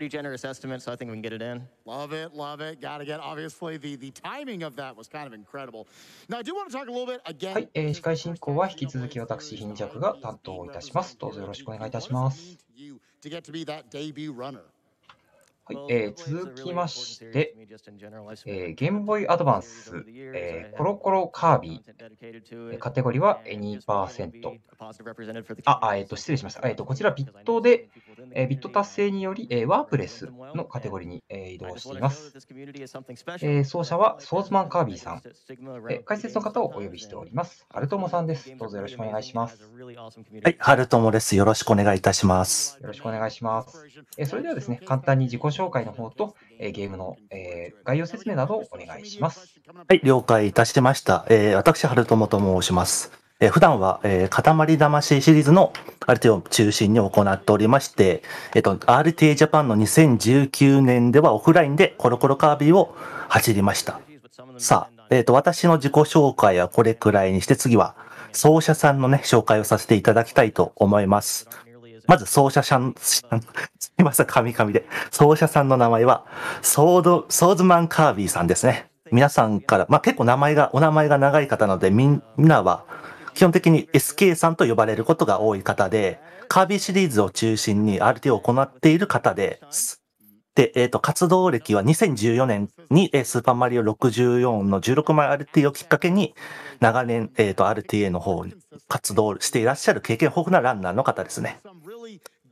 Pretty generous estimate, so I think we can get it in. Love it, love it. Gotta get obviously the the timing of that was kind of incredible. Now I do want to talk a little bit は again. い、えー司会進行は引き続き私、貧弱が担当いたします。どうぞよろしくお願いいたします。You to get to be that debut runner. はいえー続きましてえーゲームボーイアドバンスえーコロコロカービーカテゴリーは and just 2%。wanted to be a positive representative for the あ、あ.えっ、と、失礼しました。えっ、と、こちらビットで、えービット達成により、えーワープレスのカテゴリーに、えー移動しています。えー奏者はソーズマン・カービーさん、えー解説の方をお呼びしております。アルトモさんです。どうぞよろしくお願いします。はい、ハルトモです。よろしくお願いいたします。よろしくお願いします。えーそれではですね、簡単に自己紹介紹介の方と、えーゲームの、えー概要説明などをお願いします。はい、了解いたしました。えー私、ハルトモと申します。えー普段は、えー、塊魂シリーズの RTA を中心に行っておりまして、えっ、と、RTA ジャパンの2019年ではオフラインでコロコロカービィを走りました。さあ、えっ、と、私の自己紹介はこれくらいにして、次は、奏者さんのね、紹介をさせていただきたいと思います。まず奏者さん、すいません、神々で。奏者さんの名前は、ソード、ソーズマン・カービーさんですね。皆さんから、まあ、結構名前が、お名前が長い方なので、みんなは、基本的に SK さんと呼ばれることが多い方で、カービーシリーズを中心に RT を行っている方です。で、えっ、と、活動歴は2014年に、えースーパーマリオ64の16枚 RT をきっかけに、長年、えっ、と、RTA の方に活動していらっしゃる経験豊富なランナーの方ですね。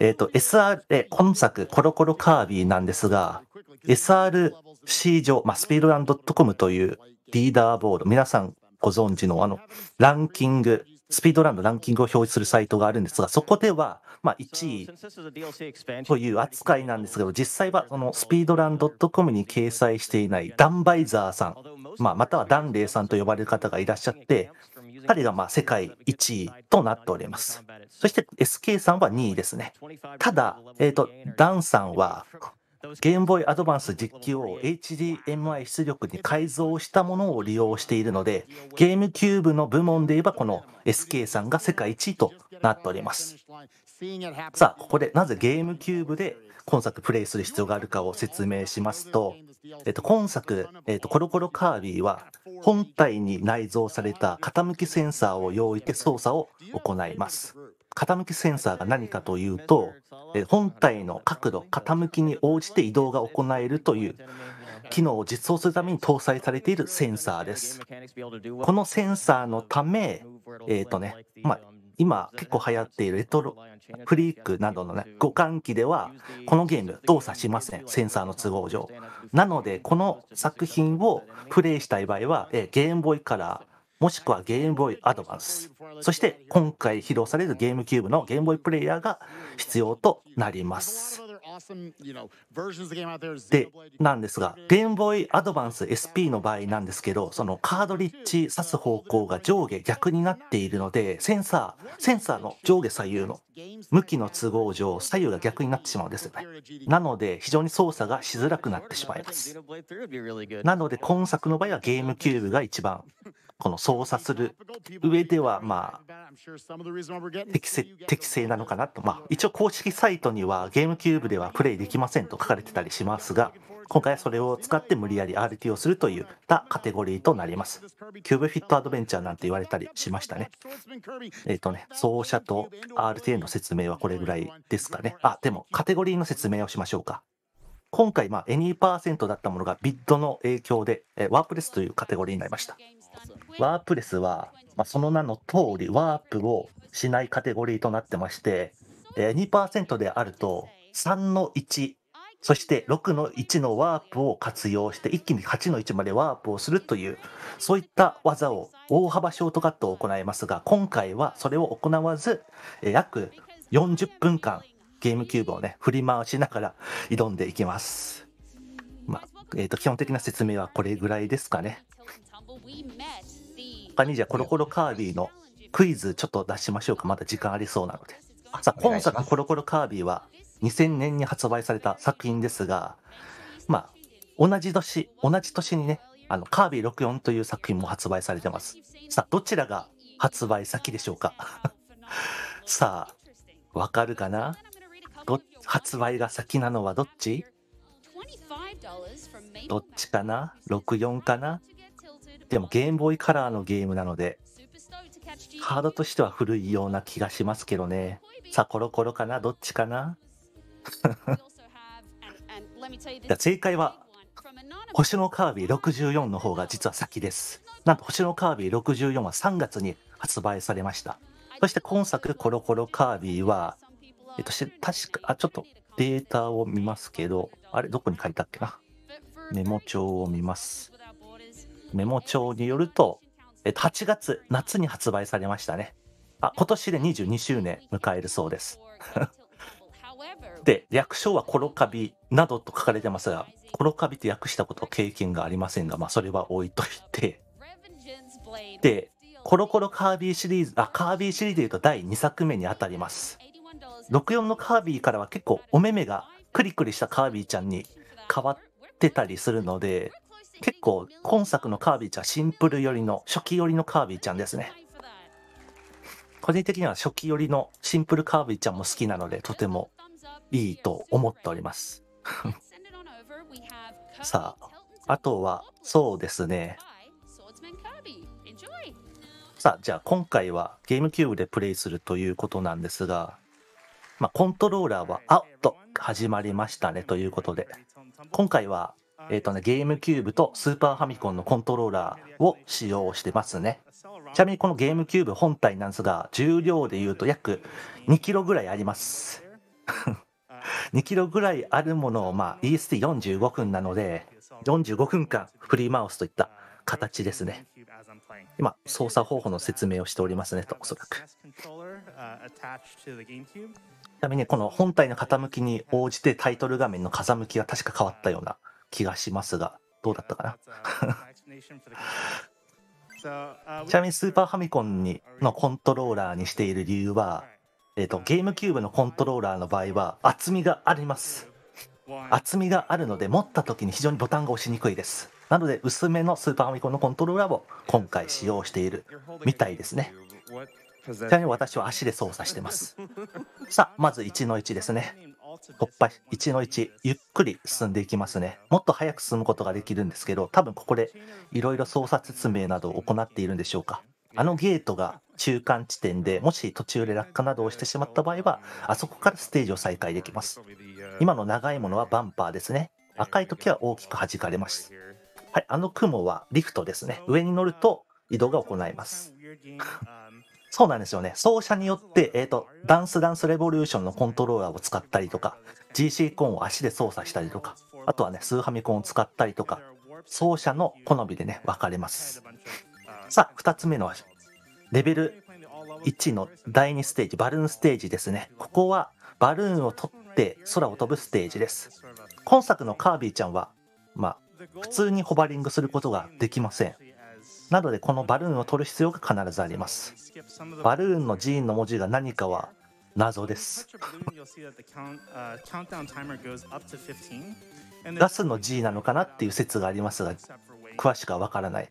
えっ、と、SR、え今作、コロコロカービィなんですが、SRC 上、まあ、スピードラン .com というリーダーボード、皆さんご存知のあの、ランキング、スピードランのランキングを表示するサイトがあるんですが、そこでは、まあ、1位という扱いなんですけど、実際はそのスピードランド .com に掲載していないダンバイザーさん、まあ、またはダンレイさんと呼ばれる方がいらっしゃって、彼がま世界1位となっております。そして SK さんは2位ですね。ただ、えっ、と、ダンさんは、ゲームボーイアドバンス実機を HDMI 出力に改造したものを利用しているので、ゲームキューブの部門で言えばこの SK さんが世界一位となっております。さあ、ここでなぜゲームキューブで今作プレイする必要があるかを説明しますと、えっと、今作、えっと、コロコロカービィは本体に内蔵された傾きセンサーを用意して操作を行います。傾きセンサーが何かというと、え本体の角度、傾きに応じて移動が行えるという機能を実装するために搭載されているセンサーです。このセンサーのため、えっ、とね、まあ、今結構流行っているレトロフリークなどのね、互換機では、このゲーム動作しません。センサーの都合上。なので、この作品をプレイしたい場合は、えゲームボーイカラー、もしくはゲームボーイアドバンス、そして今回披露されるゲームキューブのゲームボーイプレイヤーが必要となります。で、なんですが、ゲームボーイアドバンス SP の場合なんですけど、そのカードリッジ刺す方向が上下逆になっているので、センサー、センサーの上下左右の向きの都合上、左右が逆になってしまうんですよね。なので、非常に操作がしづらくなってしまいます。なので、今作の場合はゲームキューブが一番、この操作する上では、まあ、適正適正なのかなと、まあ、一応公式サイトにはゲームキューブではプレイできませんと書かれてたりしますが、今回はそれを使って無理やり RT をするといったカテゴリーとなります。キューブフィットアドベンチャーなんて言われたりしましたね。えっ、とね、走者と RTA の説明はこれぐらいですかね。あ、でもカテゴリーの説明をしましょうか。今回、まあ、any% だったものがビッドの影響で、え warpless というカテゴリーになりました。ワープレスは、まあ、その名の通りワープをしないカテゴリーとなってまして、え2%であると3の1、そして6の1のワープを活用して一気に8の1までワープをするという、そういった技を大幅ショートカットを行いますが、今回はそれを行わず、約40分間ゲームキューブをね、振り回しながら挑んでいきます。まあ、えっ、と、基本的な説明はこれぐらいですかね。他にじゃあコロコロカービィのクイズちょっと出しましょうか。まだ時間ありそうなので。さあ、今作コロコロカービィは2000年に発売された作品ですが、まあ、同じ年、同じ年にね、あの、カービィ64という作品も発売されてます。さあ、どちらが発売先でしょうかさあ、わかるかなど発売が先なのはどっちどっちかな ?64 かなでもゲームボーイカラーのゲームなので、ハードとしては古いような気がしますけどね。さあ、コロコロかな？どっちかな？正解は、星のカービィ64の方が実は先です。なんと星のカービィ64は3月に発売されました。そして今作コロコロカービィは、えっと、確か、あ、ちょっとデータを見ますけど、あれ、どこに書いたっけな？メモ帳を見ます。メモ帳によると、えっと、8月、夏に発売されましたね。あ、今年で22周年迎えるそうです。で、略称はコロカビなどと書かれてますが、コロカビって訳したこと経験がありませんが、まあそれは置いといて、で、コロコロカービィシリーズ、あ、カービィシリーズで言うと第2作目にあたります。64のカービィからは結構お目目がクリクリしたカービィちゃんに変わってたりするので、結構今作のカービィちゃんシンプル寄りの初期寄りのカービィちゃんですね。個人的には初期寄りのシンプルカービィちゃんも好きなのでとてもいいと思っております。さあ、あとはそうですね。さあ、じゃあ今回はゲームキューブでプレイするということなんですが、まあ、コントローラーは、あっと始まりましたねということで、今回は、えっ、とね、ゲームキューブとスーパーファミコンのコントローラーを使用してますね。ちなみにこのゲームキューブ本体なんですが、重量で言うと約2キロぐらいあります。2キロぐらいあるものを、まあ、EST45 分なので、45分間振り回すといった形ですね。今、操作方法の説明をしておりますねと、おそらく。ちなみに、この本体の傾きに応じてタイトル画面の風向きが確か変わったような気がしますが、どうだったかな？ちなみにスーパーファミコンにのコントローラーにしている理由は、えーと、ゲームキューブのコントローラーの場合は厚みがあります。厚みがあるので持った時に非常にボタンが押しにくいです。なので薄めのスーパーファミコンのコントローラーを今回使用しているみたいですね。ちなみに私は足で操作してます。さあ、まず1の1ですね。突破1の1、ゆっくり進んでいきますね。もっと早く進むことができるんですけど、多分ここでいろいろ操作説明などを行っているんでしょうか。あのゲートが中間地点でもし途中で落下などをしてしまった場合は、あそこからステージを再開できます。今の長いものはバンパーですね。赤い時は大きく弾かれます。はい、あの雲はリフトですね。上に乗ると移動が行えます。そうなんですよね。奏者によって、えっ、ー、と、ダンスダンスレボリューションのコントローラーを使ったりとか、GC コンを足で操作したりとか、あとはね、スーファミコンを使ったりとか、奏者の好みでね、分かれます。さあ、二つ目のレベル1の第2ステージ、バルーンステージですね。ここはバルーンを取って空を飛ぶステージです。今作のカービィちゃんは、まあ、普通にホバリングすることができません。なので、このバルーンを取る必要が必ずあります。バルーンの寺院の文字が何かは謎です。ガスの G なのかなっていう説がありますが、詳しくはわからない。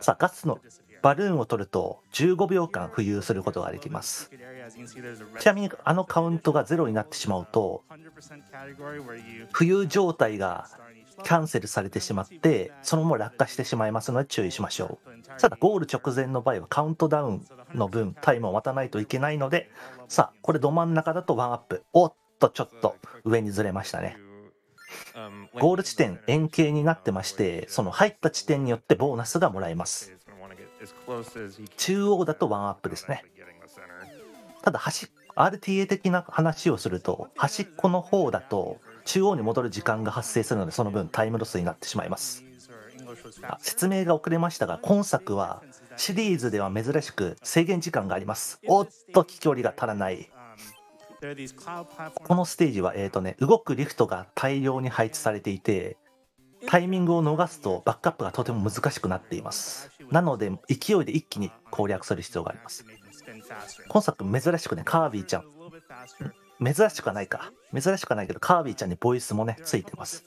さあ、ガスのバルーンを取ると15秒間浮遊することができます。ちなみにあのカウントがゼロになってしまうと、浮遊状態がキャンセルされてしまって、そのまま落下してしまいますので注意しましょう。ただ、ゴール直前の場合はカウントダウンの分、タイムを待たないといけないので、さあ、これど真ん中だとワンアップ。おっと、ちょっと上にずれましたね。ゴール地点円形になってまして、その入った地点によってボーナスがもらえます。中央だとワンアップですね。ただ端、RTA 的な話をすると、端っこの方だと、中央に戻る時間が発生するので、その分タイムロスになってしまいます。説明が遅れましたが、今作はシリーズでは珍しく制限時間があります。おっと、飛距離が足らない。このステージは、えーとね、動くリフトが大量に配置されていて、タイミングを逃すとバックアップがとても難しくなっています。なので、勢いで一気に攻略する必要があります。今作珍しくね、カービィちゃん。珍しくはないか。珍しくはないけど、カービィちゃんにボイスもね、ついてます。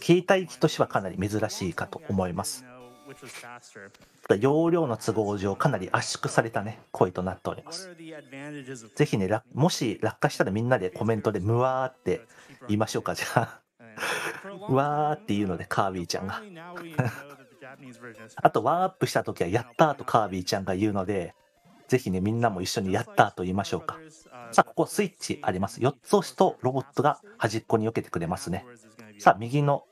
携帯機としてはかなり珍しいかと思います。容量の都合上かなり圧縮されたね声となっておりますぜひねもし落下したらみんなでコメントでムワーって言いましょうかじゃあうわーっていうのでカービィちゃんが あとワンアップした時はやったーとカービィちゃんが言うのでぜひねみんなも一緒にやったと言いましょうか。さあここスイッチあります4つ押すとロボットが端っこに避けてくれますね。さあ右の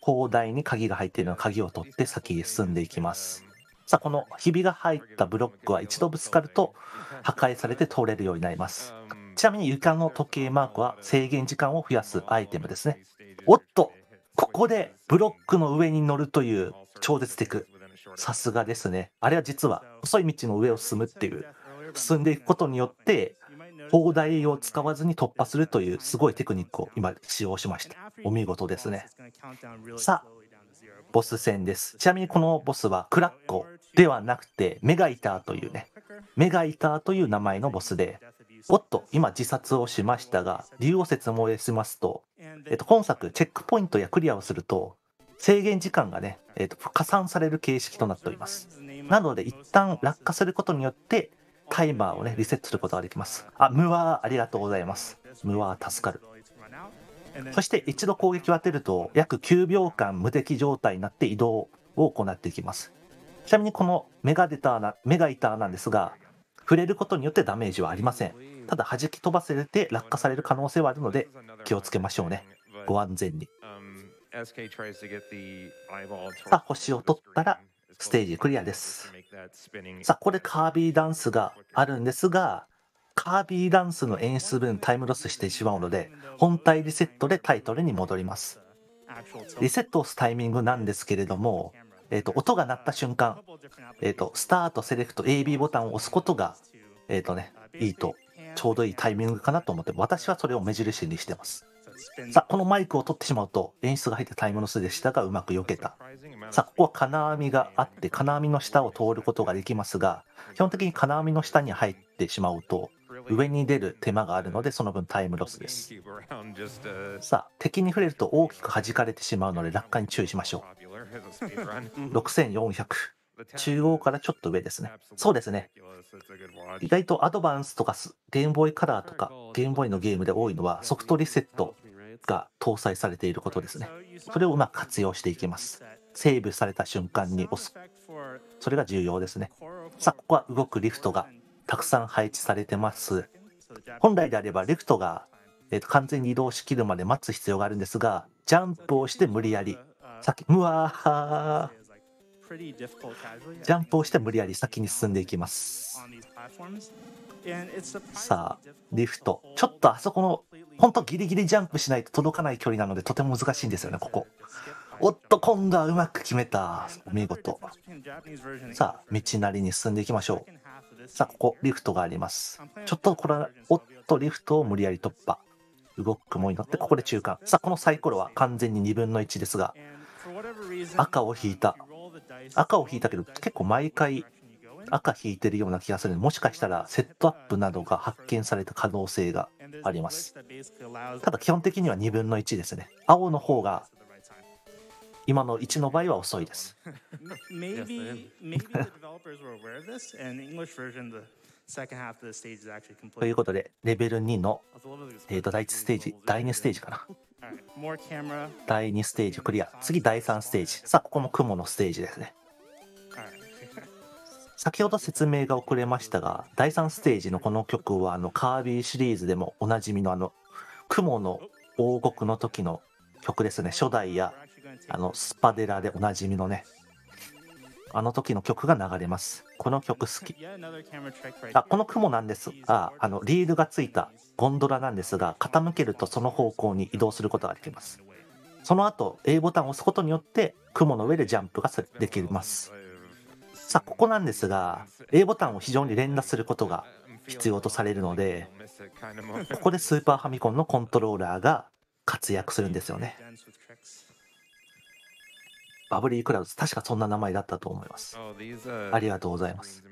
砲台に鍵が入っているの鍵を取って先へ進んでいきます。さあこのひびが入ったブロックは一度ぶつかると破壊されて通れるようになります。ちなみに床の時計マークは制限時間を増やすアイテムですね。おっとここでブロックの上に乗るという超絶テク。さすがですね。あれは実は細い道の上を進むっていう進んでいくことによって砲台を使わずに突破するというすごいテクニックを今使用しました。お見事ですね。さあボス戦です。ちなみにこのボスはクラッコ。ではなくてメガイターというね。メガイターという名前のボスでおっと今自殺をしましたが理由を説明しますと、えっと、本作チェックポイントやクリアをすると制限時間がね、えっと、加算される形式となっております。なので一旦落下することによってタイマーをねリセットすることができます。あムワーありがとうございます。ムワー助かる。そして一度攻撃を当てると約9秒間無敵状態になって移動を行っていきます。ちなみにこのメガデターなメガイターなんですが触れることによってダメージはありません。ただ弾き飛ばされて落下される可能性はあるので気をつけましょうね。ご安全に。さあ星を取ったらステージクリアです。さあこれカービィダンスがあるんですがカービィダンスの演出分タイムロスしてしまうので本体リセットでタイトルに戻ります。リセットを押すタイミングなんですけれども、えーと、音が鳴った瞬間、えーと、スタートセレクト AB ボタンを押すことが、えーとね、いいとちょうどいいタイミングかなと思って私はそれを目印にしてますさあこのマイクを取ってしまうと演出が入ってタイムロスでしたがうまく避けた。さあここは金網があって金網の下を通ることができますが基本的に金網の下に入ってしまうと上に出る手間があるのでその分タイムロスです。さあ敵に触れると大きく弾かれてしまうので落下に注意しましょう。6400中央からちょっと上ですね。そうですね。意外とアドバンスとかゲームボーイカラーとかゲームボーイのゲームで多いのはソフトリセットが搭載されていることですね。それをうまく活用していきます。セーブされた瞬間に押す。それが重要ですね。さあここは動くリフトがたくさん配置されてます。本来であればリフトが、えー、と完全に移動しきるまで待つ必要があるんですがジャンプをして無理やり。先うわー。ジャンプをして無理やり先に進んでいきますさあリフト。ちょっとあそこの本当ギリギリジャンプしないと届かない距離なのでとても難しいんですよねここ。おっと今度はうまく決めた。お見事。さあ道なりに進んでいきましょう。さあここリフトがあります。ちょっとこれおっとリフトを無理やり突破。動く雲に乗ってここで中間。さあこのサイコロは完全に2分の1ですが赤を引いた。赤を引いたけど結構毎回赤引いてるような気がするもしかしたらセットアップなどが発見された可能性があります。ただ基本的には2分の1ですね。青の方が今の1の場合は遅いです。ということでレベル2の、えー、と第1ステージ第2ステージかな。第2ステージクリア。次第3ステージ。さあここも雲のステージですね先ほど説明が遅れましたが第3ステージのこの曲はあのカービィシリーズでもおなじみのあの雲の王国の時の曲ですね。初代やあのスパデラでおなじみのねあの時の曲が流れます。この曲好き。あこの雲なんです。ああのリールがついたゴンドラなんですが傾けるとその方向に移動することができます。その後 A ボタンを押すことによって雲の上でジャンプができます。さあここなんですが A ボタンを非常に連打することが必要とされるのでここでスーパーファミコンのコントローラーが活躍するんですよねバブリークラウズ、確かそんな名前だったと思います。ありがとうございます。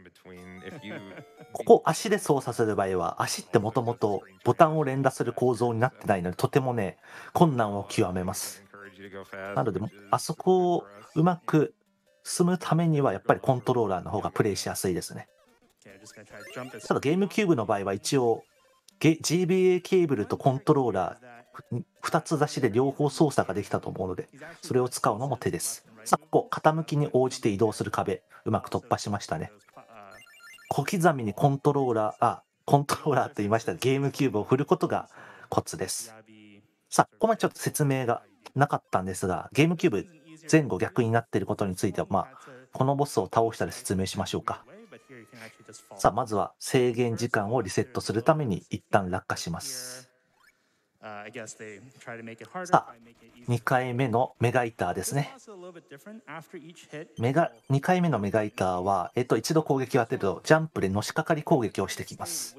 ここ足で操作する場合は足ってもともとボタンを連打する構造になってないのでとてもね困難を極めますなのであそこをうまく進むためにはやっぱりコントローラーの方がプレイしやすいですね。ただゲームキューブの場合は一応 GBA ケーブルとコントローラー2つ出しで両方操作ができたと思うのでそれを使うのも手です。さあここ傾きに応じて移動する壁うまく突破しましたね。小刻みにコントローラーあコントローラーと言いましたゲームキューブを振ることがコツです。さあここまでちょっと説明がなかったんですがゲームキューブ前後逆になっていることについてはまあこのボスを倒したら説明しましょうか。さあ、まずは制限時間をリセットするために一旦落下します。さあ、2回目のメガイターですね。メガ2回目のメガイターは、えっと、一度攻撃を当てると、ジャンプでのしかかり攻撃をしてきます。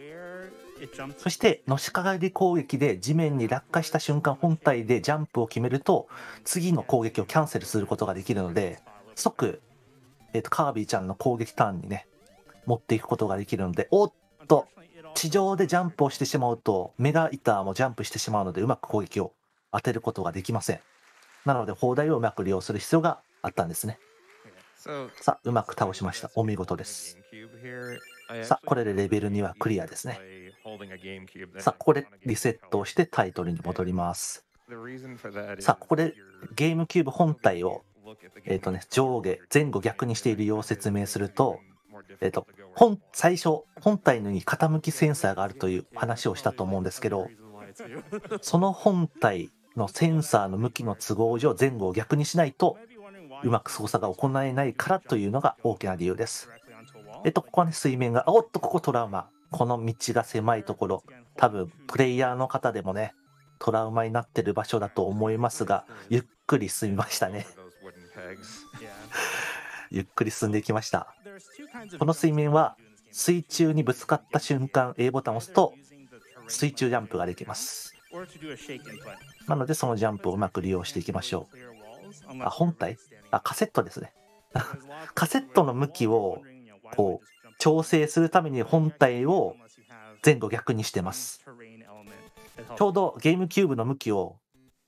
そして、のしかかり攻撃で地面に落下した瞬間、本体でジャンプを決めると、次の攻撃をキャンセルすることができるので、即、えっと、カービィちゃんの攻撃ターンにね、持っていくことができるので、おっと、地上でジャンプをしてしまうと、メガイターもジャンプしてしまうので、うまく攻撃を当てることができません。なので、砲台をうまく利用する必要があったんですね。さあ、うまく倒しました。お見事です。さあ、これでレベル2はクリアですね。さあ、ここでリセットをしてタイトルに戻ります。さあ、ここでゲームキューブ本体を、えっ、ー、とね、上下、前後逆にしているよう説明すると、えっと、本、最初、本体に傾きセンサーがあるという話をしたと思うんですけど、その本体のセンサーの向きの都合上、前後を逆にしないと、うまく操作が行えないからというのが大きな理由です。えっと、ここはね、水面が、おっと、ここトラウマ。この道が狭いところ、多分、プレイヤーの方でもね、トラウマになってる場所だと思いますが、ゆっくり進みましたね。ゆっくり進んでいきました。この水面は水中にぶつかった瞬間 A ボタンを押すと水中ジャンプができます。なのでそのジャンプをうまく利用していきましょう。あ、本体？あ、カセットですね。カセットの向きをこう調整するために本体を前後逆にしてます。ちょうどゲームキューブの向きを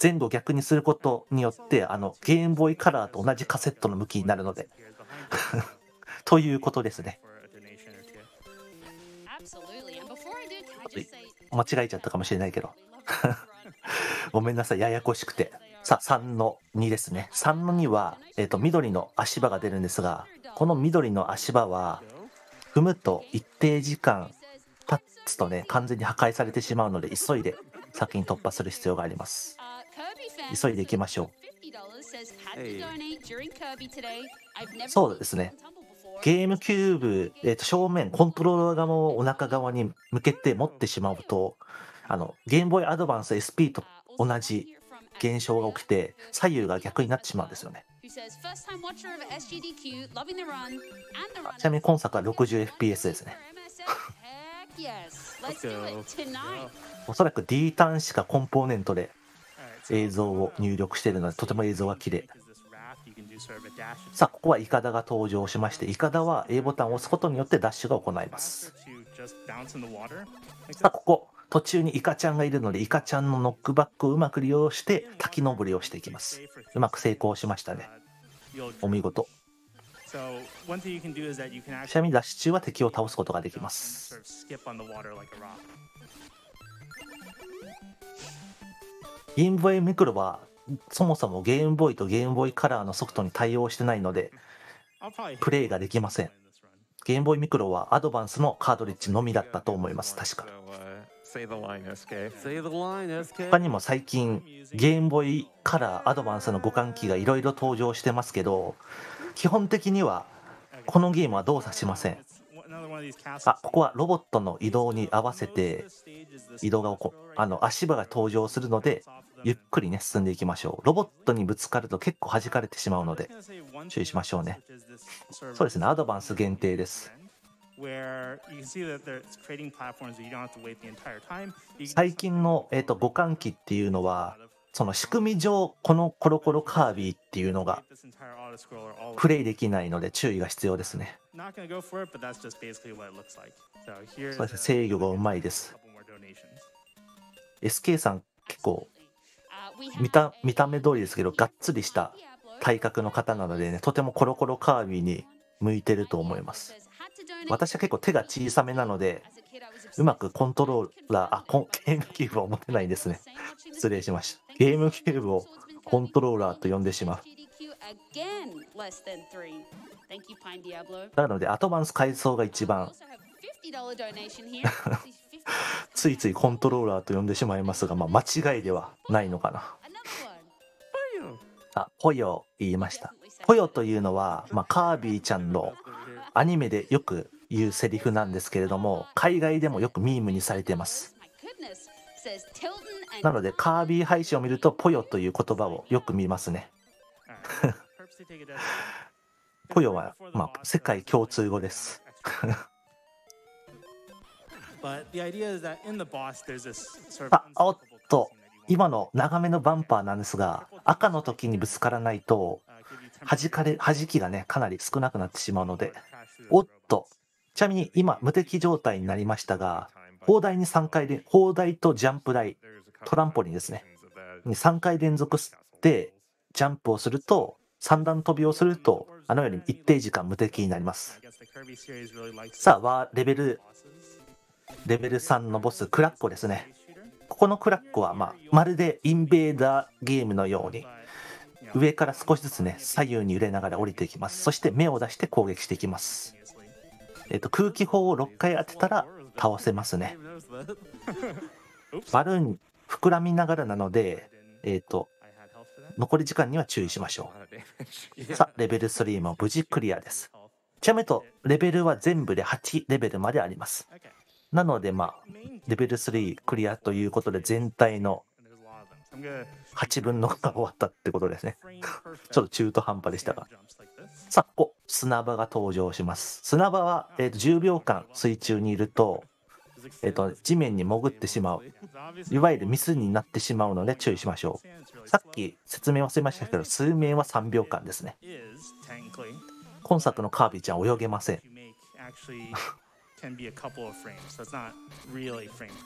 前後逆にすることによってあのゲームボーイカラーと同じカセットの向きになるので ということですね。間違えちゃったかもしれないけど。ごめんなさい、ややこしくて。さあ、3の2ですね。3の2は、えっ、ー、と、緑の足場が出るんですが、この緑の足場は、踏むと一定時間経つとね、完全に破壊されてしまうので、急いで先に突破する必要があります。急いでいきましょう。そうですね。ゲームキューブ、えー、と正面、コントローラー側をお腹側に向けて持ってしまうと、あのゲームボーイアドバンス SP と同じ現象が起きて、左右が逆になってしまうんですよね。ちなみに今作は 60fps ですね。おそらく D 端しかコンポーネントで映像を入力しているので、とても映像が綺麗。さあ、ここはイカダが登場しまして、イカダは A ボタンを押すことによってダッシュが行います。さあ、ここ、途中にイカちゃんがいるので、イカちゃんのノックバックをうまく利用して滝登りをしていきます。うまく成功しましたね。お見事。ちなみにダッシュ中は敵を倒すことができます。ゲームボーイミクロはそもそもゲームボーイとゲームボーイカラーのソフトに対応してないので、プレイができません。ゲームボーイミクロはアドバンスのカードリッジのみだったと思います、確か。他にも最近ゲームボーイカラーアドバンスの互換機がいろいろ登場してますけど基本的にはこのゲームは動作しませんあここはロボットの移動に合わせて移動が起こあの足場が登場するのでゆっくりね、進んでいきましょう。ロボットにぶつかると結構弾かれてしまうので、注意しましょうね。そうですね、アドバンス限定です。最近の、えーと、互換機っていうのは、その仕組み上、このコロコロカービィっていうのがプレイできないので注意が必要ですね。そうですね、制御がうまいです。SK さん結構見た見た目通りですけどがっつりした体格の方なのでね、とてもコロコロカービィに向いてると思います。私は結構手が小さめなので、うまくコントローラー、あ、コンゲームキューブを持てないんですね。失礼しました。ゲームキューブをコントローラーと呼んでしまう。なので、アドバンス階層が一番、ついついコントローラーと呼んでしまいますが、まあ、間違いではないのかな。あ、ポヨ言いました。ポヨというのは、まあ、カービィちゃんのアニメでよく言うセリフなんですけれども、海外でもよくミームにされています。なので、カービィ配信を見ると、ポヨという言葉をよく見ますね。ポヨは、まあ、世界共通語です。あ、おっと、今の長めのバンパーなんですが、赤の時にぶつからないと、弾かれ、弾きがね、かなり少なくなってしまうので、おっと、ちなみに今、無敵状態になりましたが、砲台に3回で、砲台とジャンプ台、トランポリンですね。に3回連続して、ジャンプをすると、三段跳びをすると、あのように一定時間無敵になります。さあ、ワーレベル、レベル3のボス、クラッコですね。ここのクラッコは、まあ、まるでインベーダーゲームのように、上から少しずつね、左右に揺れながら降りていきます。そして目を出して攻撃していきます。えっ、と、空気砲を6回当てたら倒せますね。バルーン膨らみながらなので、えっ、と、残り時間には注意しましょう。さあ、レベル3も無事クリアです。ちなみにと、レベルは全部で8レベルまであります。なので、まあ、レベル3クリアということで、全体の8分の5が終わったってことですね。ちょっと中途半端でしたが。さあ、ここ、砂場が登場します。砂場は、えーと10秒間水中にいると、えーと、地面に潜ってしまう。いわゆるミスになってしまうので注意しましょう。さっき説明忘れましたけど、水面は3秒間ですね。今作のカービィちゃん泳げません。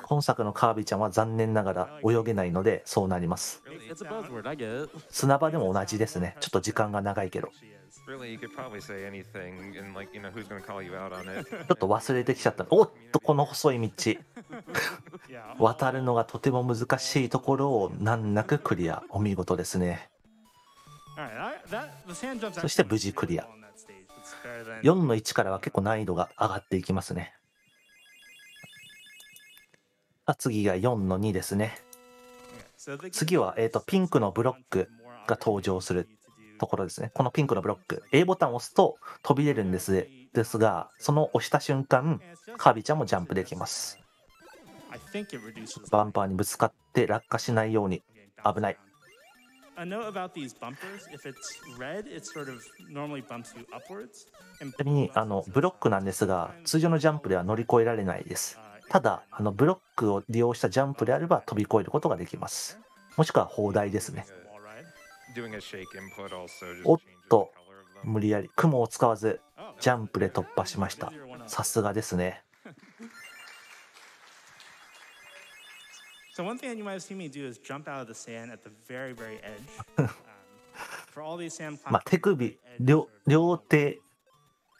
今作のカービィちゃんは残念ながら泳げないのでそうなります。It's a buzzword, I get it. 砂場でも同じですね。ちょっと時間が長いけど。ちょっと忘れてきちゃった。おっと、この細い道。渡るのがとても難しいところを難なくクリア。お見事ですね。そして無事クリア。4の1からは結構難易度が上がっていきますね。あ次が4の2ですね。次は、えーとピンクのブロックが登場するところですね。このピンクのブロック。A ボタンを押すと飛び出るんです。ですが、その押した瞬間、カービィちゃんもジャンプできます。バンパーにぶつかって落下しないように危ない。あのブロックなんですが通常のジャンプでは乗り越えられないです。ただあのブロックを利用したジャンプであれば飛び越えることができます。もしくは砲台ですね。おっと無理やり。雲を使わずジャンプで突破しました。さすがですね。So one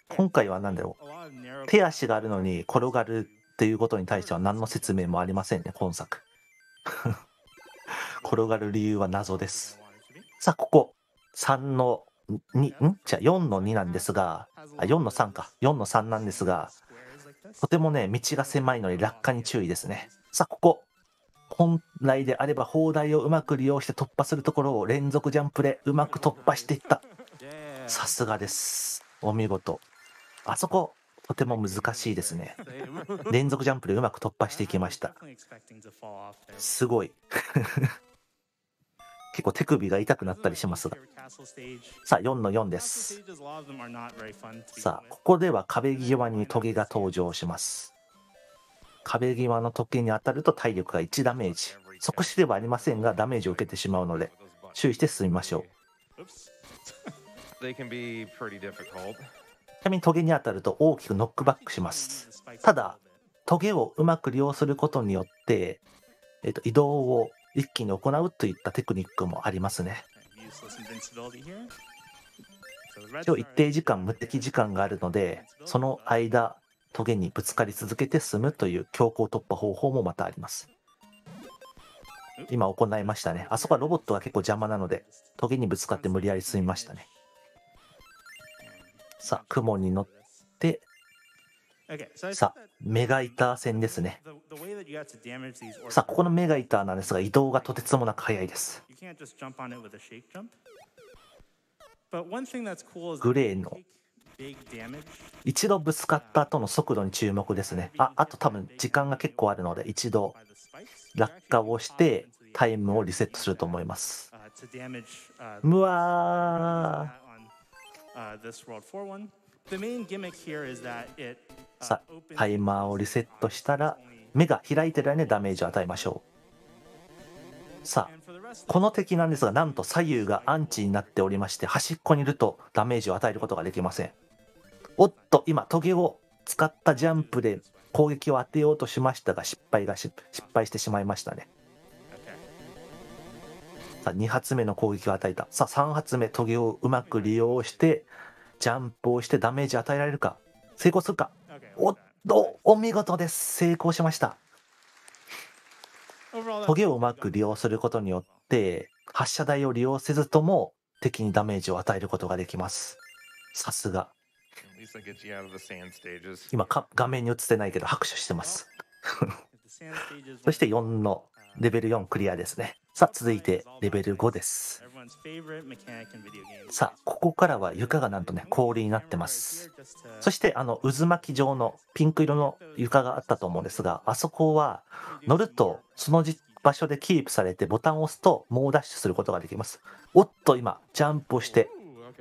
今回は何だろう手足があるのに転がるっていうことに対しては何の説明もありませんね、今作。転がる理由は謎です。さあ、ここ、3の2、ん？じゃあ4の2なんですが、あ、4の3か。4の3なんですが、とてもね、道が狭いのに落下に注意ですね。さあ、ここ、本来であれば砲台をうまく利用して突破するところを連続ジャンプでうまく突破していった.さすがです。お見事。あそこ、とても難しいですね。連続ジャンプでうまく突破していきました。すごい。結構手首が痛くなったりしますが。さあ、4の4です。さあ.ここでは壁際にトゲが登場します。壁際のトゲに当たると体力が1ダメージ。即死ではありませんが、ダメージを受けてしまうので、注意して進みましょう。ちなみにトゲに当たると大きくノックバックします。ただ、トゲをうまく利用することによって、えっと移動を一気に行うといったテクニックもありますね。一一定時間無敵時間があるので、その間、トゲにぶつかり続けて進むという強行突破方法もまたあります。今行いましたね。あそこはロボットが結構邪魔なのでトゲにぶつかって無理やり進みましたね。さあ雲に乗ってさあメガイター戦ですね。さあここのメガイターなんですが移動がとてつもなく速いです。グレーの。一度ぶつかった後の速度に注目ですね。あ、あと多分時間が結構あるので、一度落下をしてタイムをリセットすると思います。Uh, to damage uh, うわーさあ、タイマーをリセットしたら、目が開いてる間にダメージを与えましょう。さあ、この敵なんですが、なんと左右がアンチになっておりまして、端っこにいるとダメージを与えることができません。おっと、今、トゲを使ったジャンプで攻撃を当てようとしましたが、失敗がし失敗してしまいましたね。さあ、2発目の攻撃を与えた。さあ、3発目、トゲをうまく利用して、ジャンプをしてダメージ与えられるか。成功するか。おっと、お見事です。成功しました。トゲをうまく利用することによって、発射台を利用せずとも敵にダメージを与えることができます。さすが。今か、画面に映ってないけど拍手してます。そして were 4のレベル4クリアですね。さあ、続いてレベル5です。さあ、ここからは床がなんとね、氷になってます。そして、あの、渦巻き状のピンク色の床があったと思うんですが、あそこは乗ると、そのじ場所でキープされて、ボタンを押すと、猛ダッシュすることができます。おっと、今、ジャンプをして.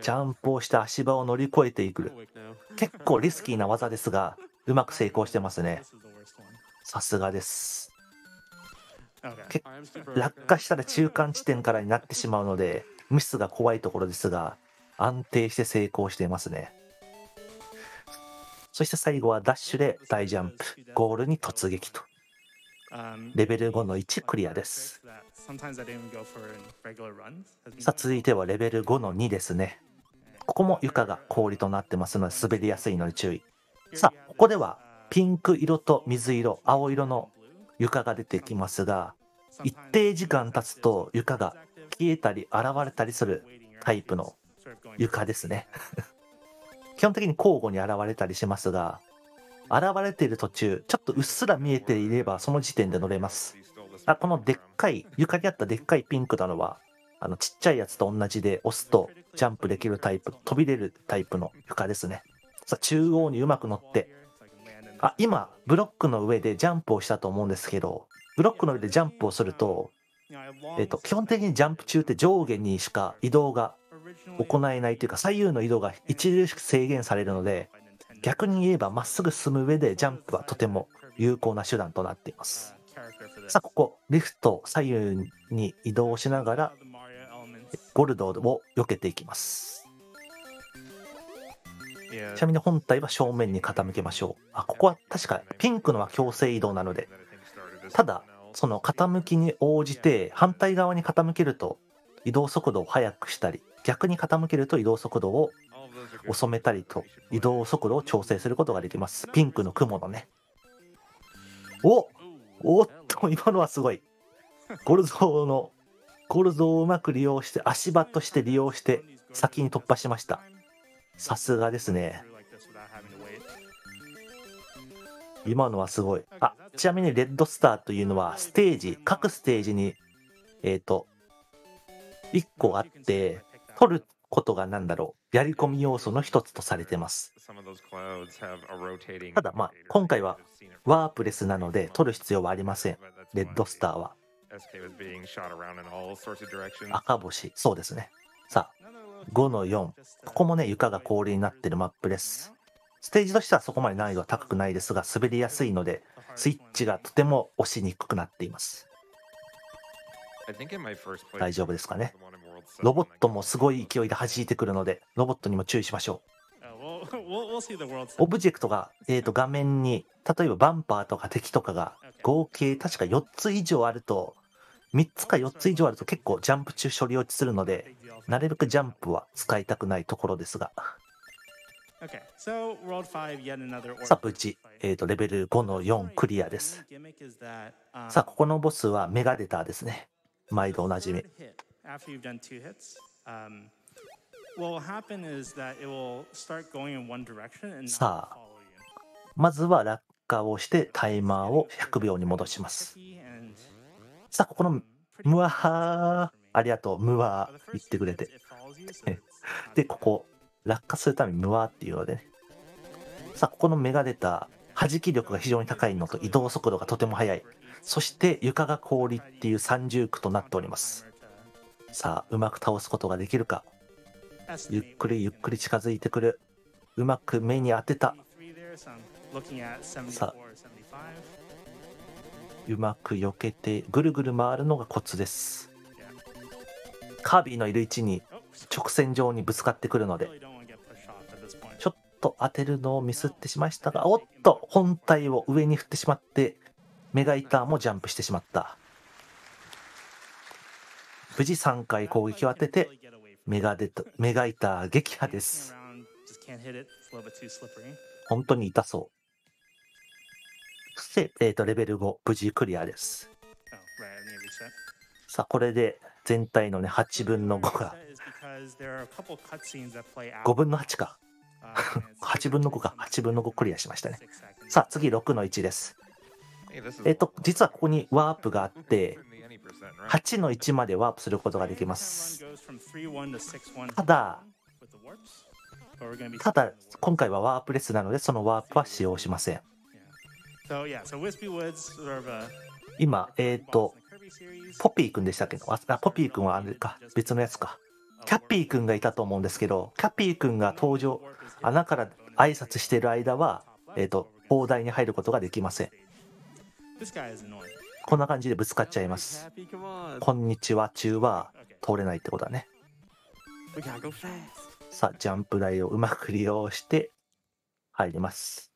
ジャンプをして足場を乗り越えていく.結構リスキーな技ですが、うまく成功してますね.さすがです。落下したら中間地点からになってしまうので、ミスが怖いところですが、安定して成功していますね。そして最後はダッシュで大ジャンプ、ゴールに突撃と。Um, レベル5の1クリアです。さあ続いてはレベル5の2ですね。ここも床が氷となってますので滑りやすいので注意。さあ、ここではピンク色と水色、青色の床が出てきますが、一定時間経つと床が消えたり現れたりするタイプの床ですね。基本的に交互に現れたりしますが、現れている途中、ちょっとうっすら見えていればその時点で乗れます。あ、このでっかい、床にあったでっかいピンクなのは、あのちっちゃいやつと同じで押すとジャンプできるタイプ、飛び出るタイプの床ですね。さあ、中央にうまく乗って、あ、今、ブロックの上でジャンプをしたと思うんですけど、ブロックの上でジャンプをすると、えっと、基本的にジャンプ中って上下にしか移動が行えないというか、左右の移動が著しく制限されるので、逆に言えばまっすぐ進む上でジャンプはとても有効な手段となっています。さあ、ここ、リフト左右に移動しながら、ゴルドを避けていきます。ちなみに本体は正面に傾けましょう。あ、ここは確かピンクのは強制移動なので、ただ、その傾きに応じて反対側に傾けると移動速度を速くしたり、逆に傾けると移動速度を遅めたりと移動速度を調整することができます。ピンクの雲のね。おおっと、今のはすごい。ゴルゾーの、ゴルゾをうまく利用して、足場として利用して、先に突破しました。さすがですね。今のはすごい。あ、ちなみにレッドスターというのは、ステージ、各ステージに、えっ、と、1個あって、取ることがなんだろう、やり込み要素の一つとされてます。ただまあ今回はワープレスなので、取る必要はありません。レッドスターは。SK was being shot around in all sorts of directions. 赤星、そうですね。さあ、5の4。ここもね、床が氷になってるマップです。ステージとしてはそこまで難易度は高くないですが、滑りやすいので、スイッチがとても押しにくくなっています。I think in my first playthrough, 大丈夫ですかね the one in World 7, ロボットもすごい勢いで弾いてくるので、ロボットにも注意しましょう。オブジェクトが、えー、と画面に、例えばバンパーとか敵とかが合計確か4つ以上あると、3つか4つ以上あると結構ジャンプ中処理落ちするので、なるべくジャンプは使いたくないところですが。さあ、無事、えーと、レベル5の4クリアです。さあ、ここのボスはメガデターですね。毎度おなじみ。さあ、まずは落下をしてタイマーを100秒に戻します。さあ、ここのムワ much ハー、ありがとう、ムワー言ってくれて。で、ここ、落下するためにムワーっていうのでね。さあ、ここのメガデター、弾き力が非常に高いのと移動速度がとても速い。そして床が氷っていう三重苦となっております。さあ、うまく倒すことができるか。ゆっくりゆっくり近づいてくる。うまく目に当てた。さ 75. うまく避けてぐるぐる回るのがコツです。カービィのいる位置に直線上にぶつかってくるのでちょっと当てるのをミスってしましたがおっと本体を上に振ってしまってメガイターもジャンプしてしまった。無事3回攻撃を当ててメガデメガイター撃破です。本当に痛そう。そして、えー、とレベル5無事クリアです、さあこれで全体のね8分の5が。5分の8か。8 分の5か。8分の5クリアしましたね。さあ次6の1です。えっ、と実はここにワープがあって8の1までワープすることができます。ただただ今回はワープレスなのでそのワープは使用しません。今えっ、と boss in the Kirby series. ポピーくんでしたっけ？ああポピーくんはあれか別のやつかキャッピーくんがいたと思うんですけどキャッピーくんが登場穴から挨拶してる間はえっ、と砲台に入ることができません.こんな感じでぶつかっちゃいます.こんにちは中は Okay. 通れないってことだね.さあジャンプ台をうまく利用して入ります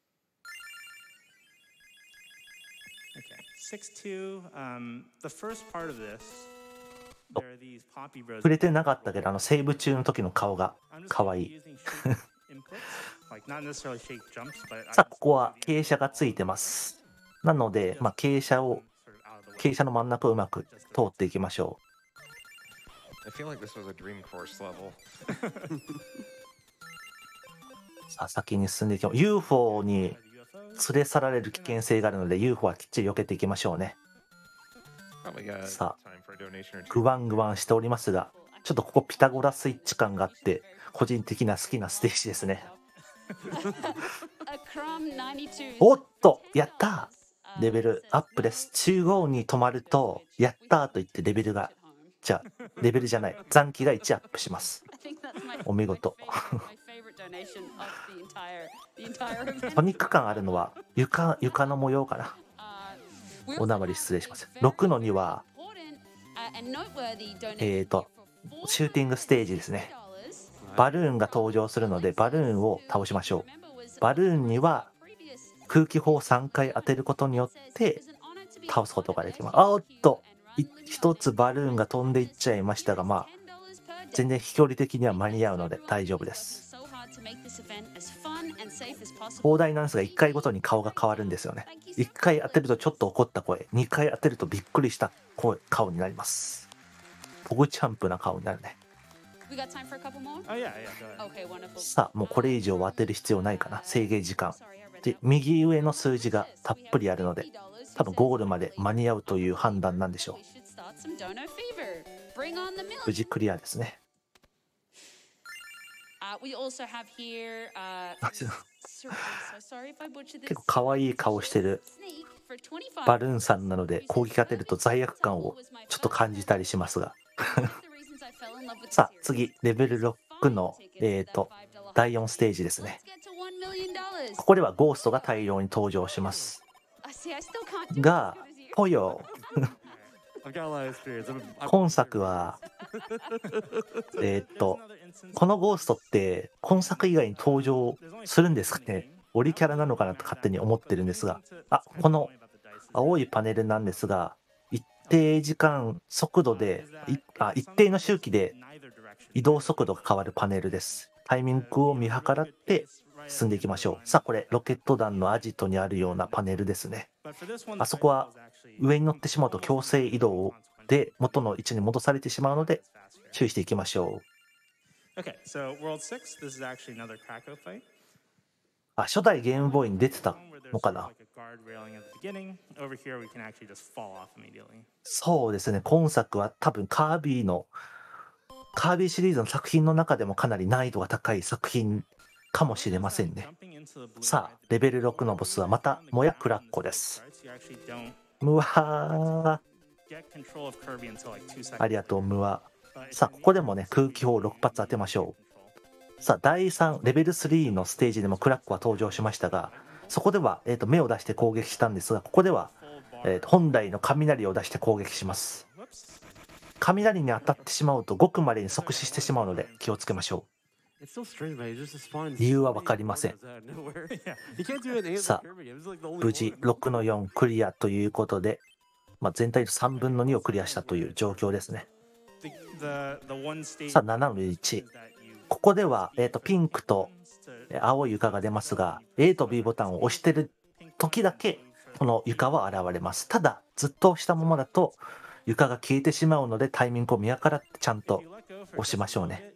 触れてなかったけどあのセーブ中の時の顔がかわい。いさあここは傾斜がついてます。なので、まあ、傾斜を傾斜の真ん中をうまく通っていきましょう。さあ先に進んでいきましょう。UFO に連れ去られる危険性があるので UFO はきっちり避けていきましょうね。Or two. グワングワンしておりますがちょっとここピタゴラスイッチ感があって個人的な好きなステージですね。A crumb 92. おっとやった！ー。レベルアップです。中央に止まるとやったーと言ってレベルがじゃあレベルじゃない。残機が1アップします。お見事 トニック感あるのは床床の模様かな。おなまり失礼します。6の2はえーとシューティングステージですね。バルーンが登場するのでバルーンを倒しましょう。バルーンには空気砲を3回当てることによって倒すことができます。あおっとい一つバルーンが飛んでいっちゃいましたがまあ全然飛距離的には間に合うので大丈夫です砲台なんですが1回ごとに顔が変わるんですよね1回当てるとちょっと怒った声2回当てるとびっくりした声顔になりますポグチャンプな顔になるね We got time for a couple more? Oh yeah, yeah. Go ahead. Okay, wonderful. さあもうこれ以上当てる必要ないかな制限時間で.右上の数字がたっぷりあるので $50 多分ゴールまで間に合うという判断なんでしょう.無事クリアですね Uh, we also have here. Uh, あちょ so sorry if I butchered this. we also have バルーンさんなので攻撃が出ると罪悪感をちょっと感じたりしますが。さあ次レベル6のえっ、と第4ステージですね。ここではゴーストが大量に登場します。がポヨ今作は えっとこのゴーストって今作以外に登場するんですかね？オリキャラなのかなと勝手に思ってるんですがあこの青いパネルなんですがい定時間速度で、あ一定の周期で移動速度が変わるパネルです。タイミングを見計らって進んでいきましょう。さあ、これ、ロケット弾のアジトにあるようなパネルですね。あそこは上に乗ってしまうと強制移動で元の位置に戻されてしまうので注意していきましょう。あ、初代ゲームボーイに出てたのかな？そうですね、今作は多分カービィの、カービィシリーズの作品の中でもかなり難易度が高い作品かもしれませんね。さあレベル6のボスはまたもやクラッコです。むわ。ありがとう、むわ。さあ、ここでもね、空気砲6発当てましょう。さあ、第3、レベル3のステージでもクラッコは登場しましたが、そこでは、えー、と目を出して攻撃したんですが、ここでは、えーと本来の雷を出して攻撃します。雷に当たってしまうと、ごくまでに即死してしまうので気をつけましょ It's 理由は分かりません。さあ、無事6の4クリアということで、全体の3分の2をクリアしたという状況ですね。さあ、7の1。ここでは、ピンクと青い床が出ますが、A と B ボタンを押してる時だけ、この床は現れます。ただ、ずっと押したものだと、床が消えてしまうので、タイミングを見計らってちゃんと押しましょうね。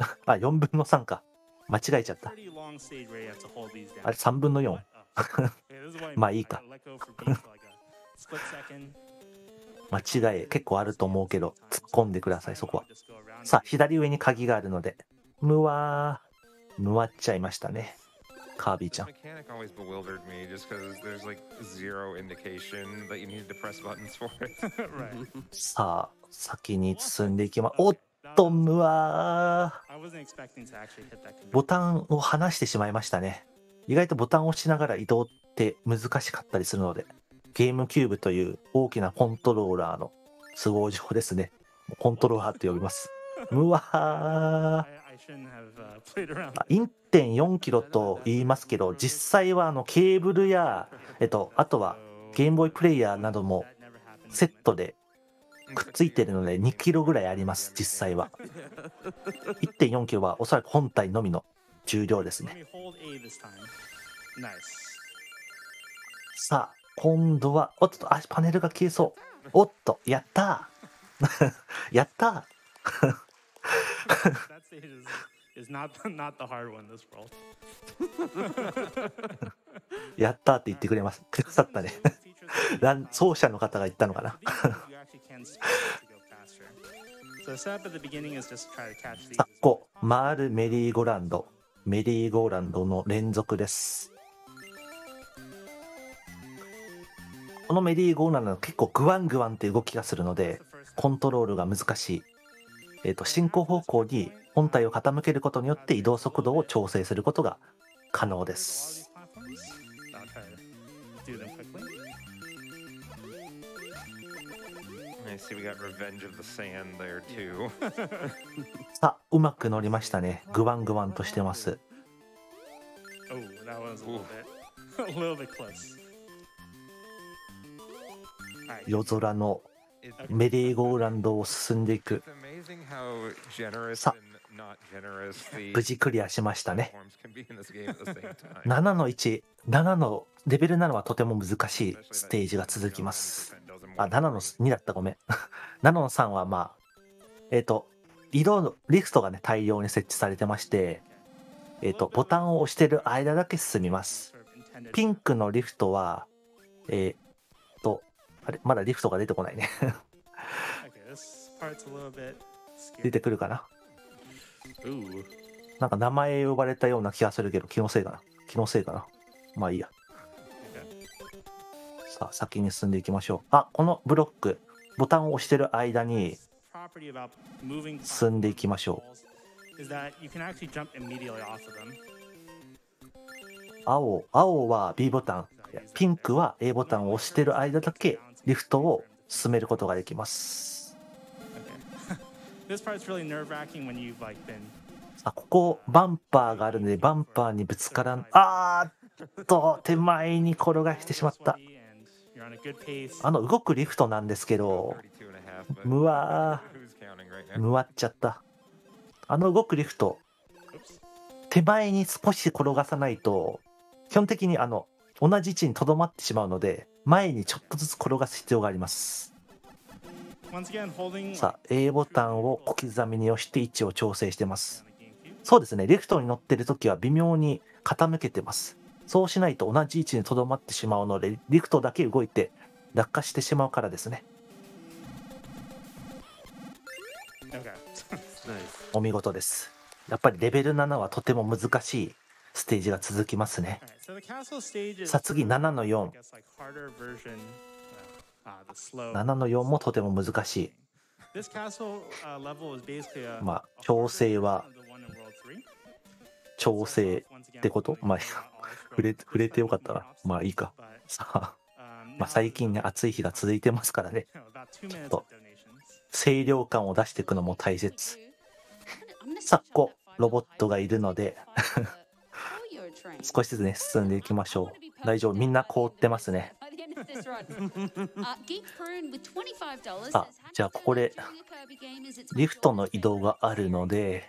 あ、4分の3か。間違えちゃった。あれ、3分の 4? まあいいか。間違え、結構あると思うけど、突っ込んでください、そこは。さあ、左上に鍵があるので。むわー。むわっちゃいましたね。カービィちゃん。さあ、先に進んでいきま、おっボタンを離してしまいましたね。意外とボタンを押しながら移動って難しかったりするので、ゲームキューブという大きなコントローラーの都合上ですね。コントローラーって呼びます。うわー I, I shouldn't have uh, played around. あ1.4キロと言いますけど、実際はあのケーブルや、えっと、あとはゲームボーイプレイヤーなども.セットでくっついてるので2キロぐらいあります、実際は。1.4キロはおそらく本体のみの重量ですね.さあ、今度は、おっと、あ、パネルが消えそう。おっと、やったー やった. やったーって言ってくれます。くださったね。奏者の方が言ったのかな さあ、こ、回るメリーゴランド。メリーゴーランドの連続です。このメリーゴーランドは結構グワングワンって動きがするので、コントロールが難しい。えっ、と、進行方向に本体を傾けることによって移動速度を調整することが可能です。さあうまく乗りましたね。グワングワンとしてます。夜空のメリーゴーランドを進んでいく。さあ。無事クリアしましたね。7の17のレベル7はとても難しいステージが続きます。あ、7の2だった、ごめん。7の3はまあ、えっ、と、移動のリフトがね、大量に設置されてまして、えっ、と、ボタンを押してる間だけ進みます。ピンクのリフトは、えっ、と、あれ、まだリフトが出てこないね。出.てくるかな？なんか名前呼ばれたような気がするけど、気のせいかな？気のせいかな？まあいいや。先に進んでいきましょう。あこのブロックボタンを押してる間に進んでいきましょう。青青は B ボタン。ピンクは A ボタンを押してる間だけリフトを進めることができます。あここバンパーがあるんでバンパーにぶつからん。あっと手前に転がしてしまった。あの動くリフトなんですけど、32 and a half, but むわ?むわっちゃった。あの動くリフト.手前に少し転がさないと、基本的にあの、同じ位置にとどまってしまうので、前にちょっとずつ転がす必要があります。さあ、A ボタンを小刻みに押して位置を調整してます。そうですね、リフトに乗ってるときは微妙に傾けてます。そうしないと同じ位置にとどまってしまうので、リクトだけ動いて落下してしまうからですね。お見事です。やっぱりレベル7はとても難しいステージが続きますね。さあ次、7の4。7の4もとても難しい。まあ、調整は調整ってこと、まあ、触,れ触れてよかったらまあいいか。さあ,、最近ね暑い日が続いてますからね。ちょっと清涼感を出していくのも大切。さっこロボットがいるので 少しずつね進んでいきましょう。大丈夫。みんな凍ってますね。By the end of this run. Uh, Geek Prune with $25 あじゃあここで "Julia Kirby game is its リフトの移動があるので.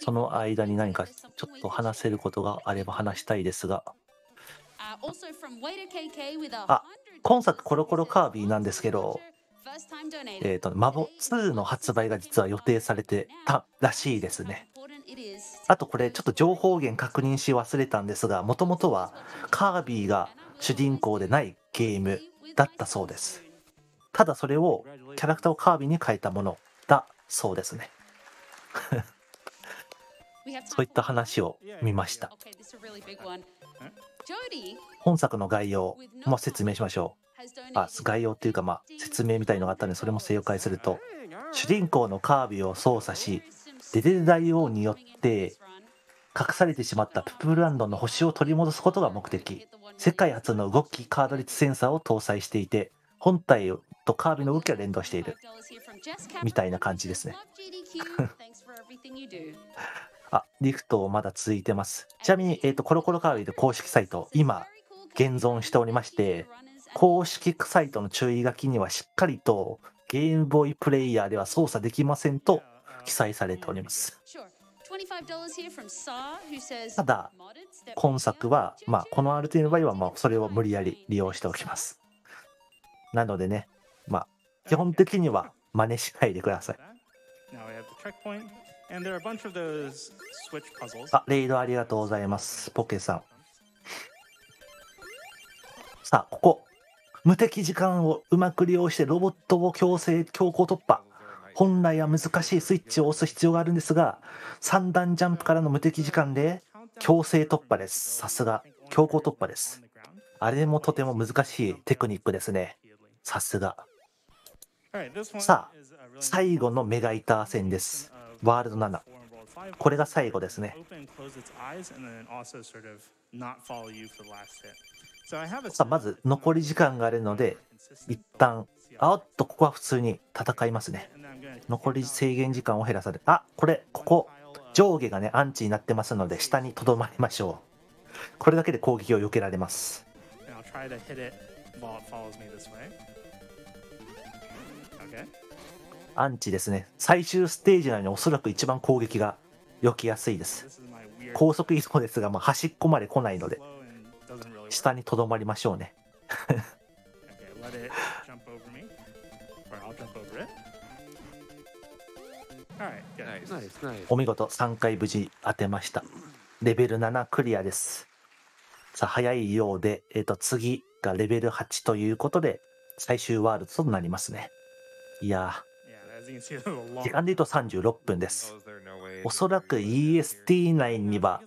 その間に何かちょっと話せることがあれば話したいですが、Uh, あ100今作コロコロカービィなんですけど.えっ、と、マボ2の発売が実は予定されてたらしいですね。あとこれちょっと情報源確認し忘れたんですが、もともとはカービィが主人公でないゲームだったそうです。ただそれをキャラクターをカービィに変えたものだそうですね。そういった話を見ました。本作の概要も説明しましょう。あ概要っていうかまあ説明みたいのがあったのでそれも正解すると主人公のカービィを操作しデデデ大王によって隠されてしまったププランドの星を取り戻すことが目的世界初の動きカード率センサーを搭載していて本体とカービィの動きが連動している。みたいな感じですね。あリフトまだ続いてます。ちなみに、えー、とコロコロカービィの公式サイト今現存しておりまして公式サイトの注意書きにはしっかりとゲームボーイプレイヤーでは操作できませんと記載されております。Sure. $25 here from Sa, who says, ただ "Modded step 今作は、まあ、この RT の場合は、まあ、それを無理やり利用しておきます。なのでね、まあ、基本的には真似しないでください。あ、レイドありがとうございます。ポケさん。さあ、ここ。無敵時間をうまく利用してロボットを強制、強行突破。本来は難しいスイッチを押す必要があるんですが、3段ジャンプからの無敵時間で強制突破です。さすが、強行突破です。あれもとても難しいテクニックですね。さすが。さあ最後のメガイター戦です。ワールド7。これが最後ですね。さあ、まず残り時間があるので、一旦、あおっと、ここは普通に戦いますね。残り制限時間を減らされ、あ、これ、ここ、上下がね、アンチになってますので、下にとどまりましょう。これだけで攻撃を避けられます。アンチですね。最終ステージなのにおそらく一番攻撃が避けやすいです。高速移動ですが、まあ、端っこまで来ないので.下にとどまりましょうね。Alright, good. Nice. Nice, nice. お見事、3回無事当てました。レベル7クリアです。さあ、早いようで、えっ、と、次がレベル8ということで、最終ワールドとなりますね。いや時間で言うと36分です。おそらく EST 内には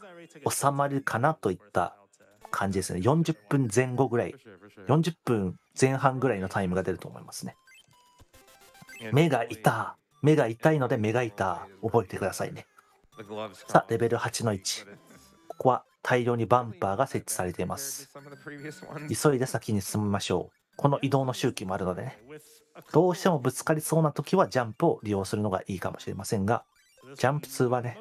収まるかなといった感じですね。40分前後ぐらい For、sure, for sure. 40分前半ぐらいのタイムが出ると思いますね。目が痛い。目が痛いので目が痛い。覚えてくださいね。さあ、レベル8の1。But it's ここは大量にバンパーが設置されています。急いで先に進みましょう。この移動の周期もあるのでね。どうしてもぶつかりそうな時はジャンプを利用するのがいいかもしれませんが、ジャンプ2はね、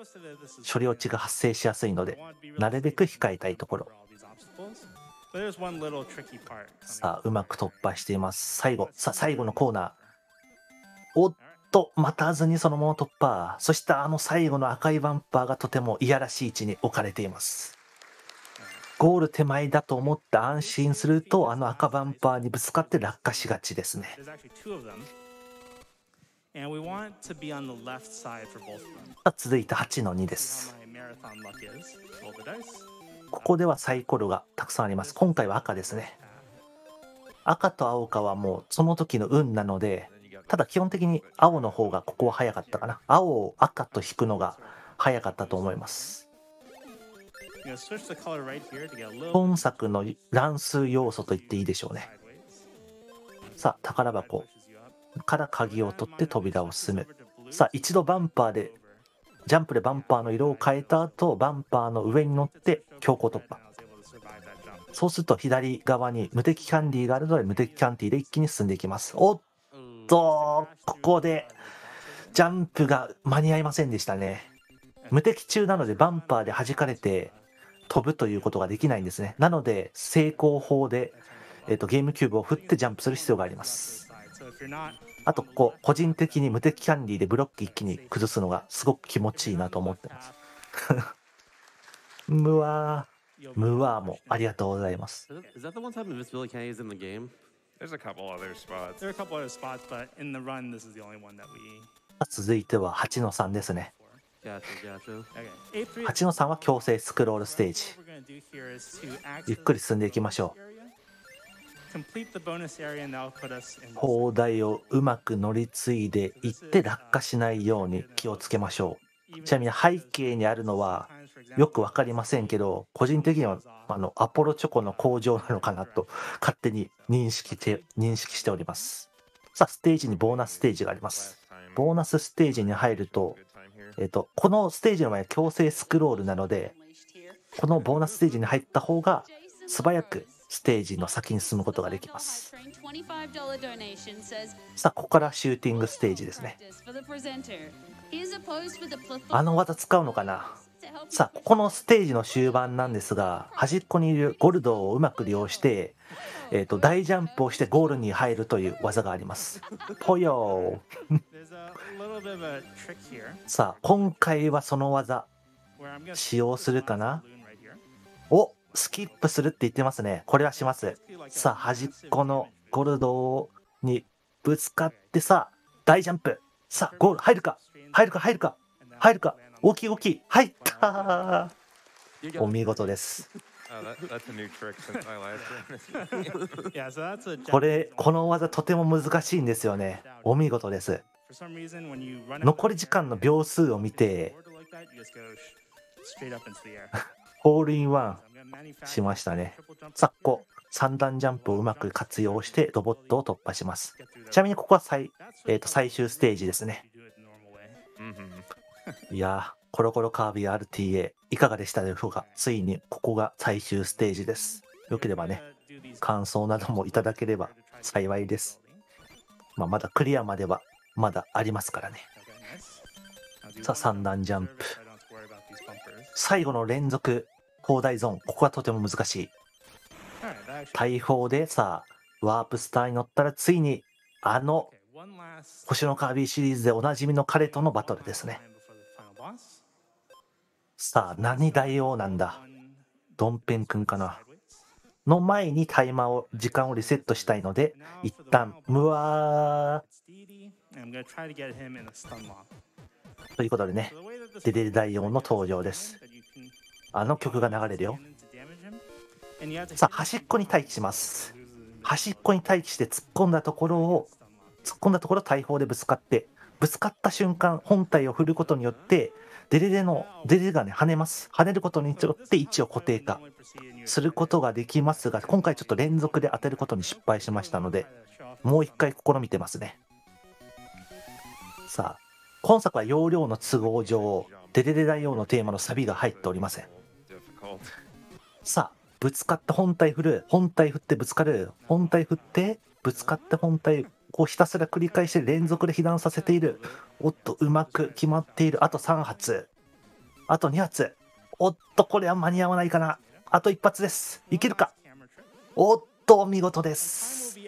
処理落ちが発生しやすいので、なるべく控えたいところ。さあ、うまく突破しています。最後、さあ、最後のコーナー。おっと、待たずにそのまま突破。そしてあの最後の赤いバンパーがとてもいやらしい位置に置かれています。ゴール手前だと思って安心すると、あの赤バンパーにぶつかって落下しがちですね。続いて8の2です.ここではサイコロがたくさんあります。今回は赤ですね。赤と青かはもうその時の運なので、ただ基本的に青の方がここは早かったかな。青を赤と引くのが早かったと思います。本作の乱数要素と言っていいでしょうね。さあ、宝箱から鍵を取って扉を進む。さあ、一度バンパーで、ジャンプでバンパーの色を変えた後、バンパーの上に乗って強行突破。そうすると左側に無敵キャンディーがあるので無敵キャンディーで一気に進んでいきます。おっと、ここでジャンプが間に合いませんでしたね。無敵中なのでバンパーで弾かれて飛ぶということができないんですね。なので成功法で、えっとゲームキューブを振ってジャンプする必要があります。あとここ個人的に無敵キャンディーでブロック一気に崩すのがすごく気持ちいいなと思ってます。ムワー、ムワーもありがとうございます。There's a couple other spots. there are a couple other spots, but in the run, this is the only one that we. 続いては8の3ですね。Gotcha, gotcha. Okay. A3. 8の3は強制スクロールステージ。ゆっくり進んでいきましょ Complete the bonus area, and that'll put us in. う。砲台をうまく乗り継いでいって落下しないように気をつけましょう。ちなみに背景にあるのはよくわかりませんけど、個人的にはあのアポロチョコの工場なのかなと勝手に認識して認識しております。さあ、ステージにボーナスステージがあります。ボーナスステージに入ると.えっ、と、このステージの前は強制スクロールなので、このボーナスステージに入った方が素早くステージの先に進むことができます。$25 donation says さあ、ここからシューティングステージですね。あの技使うのかな？さあ、ここのステージの終盤なんですが、端っこにいるゴルドをうまく利用して、えっ、と、大ジャンプをしてゴールに入るという技があります。ぽよさあ、今回はその技、使用するかな？おスキップするって言ってますね。これはします。さあ、端っこのゴルドにぶつかって、さあ、大ジャンプ。さあ、ゴール入るか入るか？入るか？入るか？大きい大きい。入ったお見事です。これこの技とても難しいんですよね。お見事です。残り時間の秒数を見て。ホールインワンしましたね。さっこ三段ジャンプをうまく活用してロボットを突破します。ちなみにここは最,、えー、と最終ステージですね。いやー、コロコロカービィ RTA、いかがでしたでしょうか？ついにここが最終ステージです。よければね、感想などもいただければ幸いです。まあ、まだクリアまではまだありますからね。さあ、one 三段ジャンプ。最後の連続砲台ゾーン、ここはとても難しい。大砲でさあ、ワープスターに乗ったらついに、あの星のカービィシリーズでおなじみの彼とのバトルですね。さあ、何大王なんだドンペン君かなの前にタイマーを、時間をリセットしたいので、一旦、ムワということでね、デデデ大王の登場です。あの曲が流れるよ。さあ、端っこに待機します。端っこに待機して突っ込んだところを、突っ込んだところ大砲でぶつかって、ぶつかった瞬間、本体を振ることによって、デレレの、デレレがね、跳ねます。跳ねることによって位置を固定化することができますが、今回ちょっと連続で当てることに失敗しましたので、もう一回試みてますね。さあ、今作は容量の都合上、デレレ大王のテーマのサビが入っておりません。さあ、ぶつかって本体振る、本体振ってぶつかる、本体振って、ぶつかって本体、こうひたすら繰り返して連続で被弾させている。おっと、うまく決まっている。あと3発。あと2発。おっと、これは間に合わないかな。あと1発です。いけるか？おっと、見事です。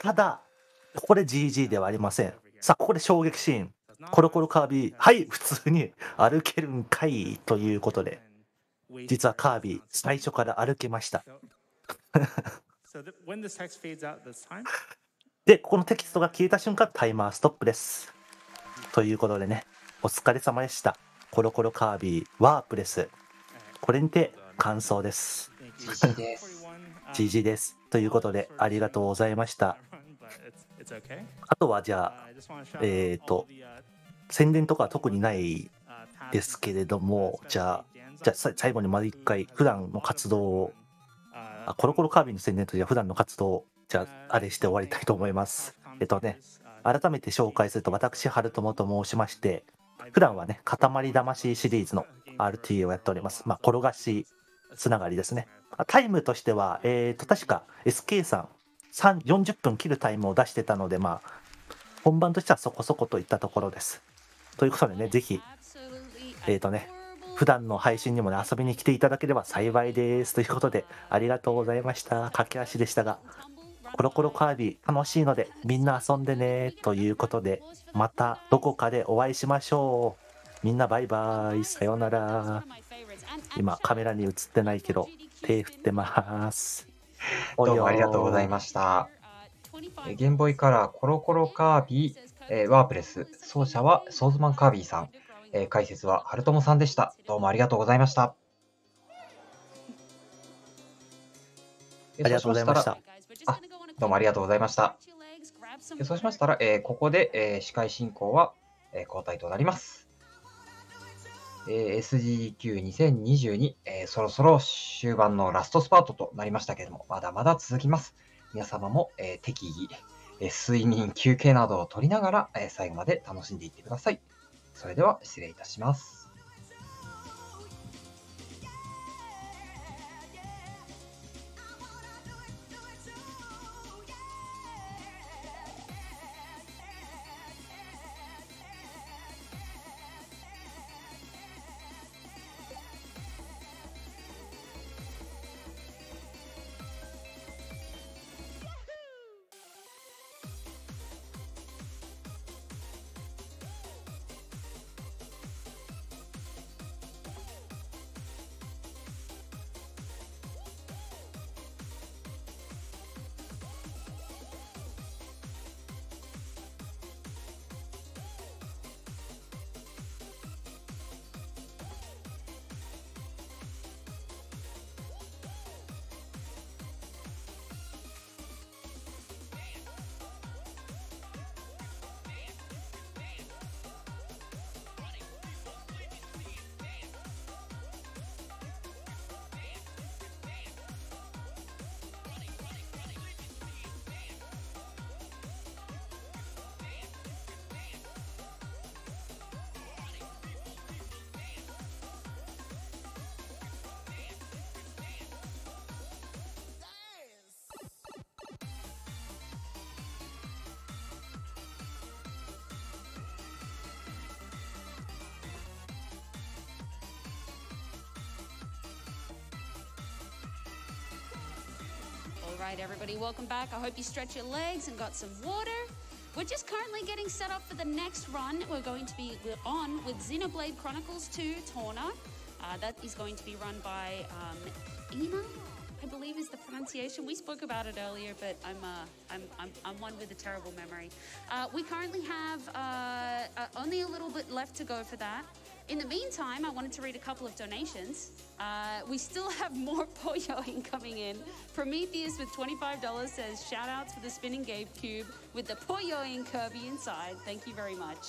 ただ、ここで GG ではありません。さあ、ここで衝撃シーン。コロコロカービィ、はい、普通に歩けるんかいということで、実はカービィ、最初から歩けました。で、このテキストが消えた瞬間、タイマーストップです。ということでね、お疲れ様でした。コロコロカービィ、ワープレス。これにて感想です。時です。41, uh, GG です。ということで、ありがとうございました。あとはじゃ Uh, あ、えーと uh, 宣伝とかは特にない uh, ですけれども、じゃあ、じゃあさ最後にまず一回、普段の活動を、あコロコロカービィの宣伝とじゃあ普段の活動を、じゃあ、あれして終わりたいと思います。えっとね、改めて紹介すると、私、春友と申しまして、普段はね、塊魂シリーズの RT をやっております。まあ、転がしつながりですね。タイムとしては、えーと、確か SK さん、40分切るタイムを出してたので、まあ、本番としてはそこそこといったところです。ということでね、ぜひ、えーとね、普段の配信にもね、遊びに来ていただければ幸いです。ということで、ありがとうございました。駆け足でしたが、コロコロカービィ楽しいので、みんな遊んでね。ということで、またどこかでお会いしましょう。みんなバイバイ。さようなら。今、カメラに映ってないけど、手振ってます。どうもありがとうございました。えーゲームボーイカラーコロコロカービィ、えーワープレス、奏者はソーズマンカービィさん、えー解説はハルトモさんでした。どうもありがとうございました。えーありがとうございました。あどうもありがとうございました。そうしましたら、えーここで、えー司会進行は、えー交代となります。え SGQ2022、えそろそろ終盤のラストスパートとなりましたけれども、まだまだ続きます。皆様も、え適宜、え睡眠、休憩などを取りながら、え最後まで楽しんでいってください。それでは失礼いたします。All right, everybody, welcome back. I hope you stretch your legs and got some water. We're just currently getting set up for the next run. We're going to be on with Xenoblade Chronicles 2 Torna. Uh, that is going to be run by um, Ina, I believe is the pronunciation. We spoke about it earlier, but I'm uh, I'm, I'm, I'm one with a terrible memory. Uh, we currently have uh, uh, only a little bit left to go for that. In the meantime, I wanted to read a couple of donations. Uh, we still have more Poyoing coming in. Prometheus with $25 says, shout outs for the spinning Gabe Cube with the Poyoing Kirby inside. Thank you very much.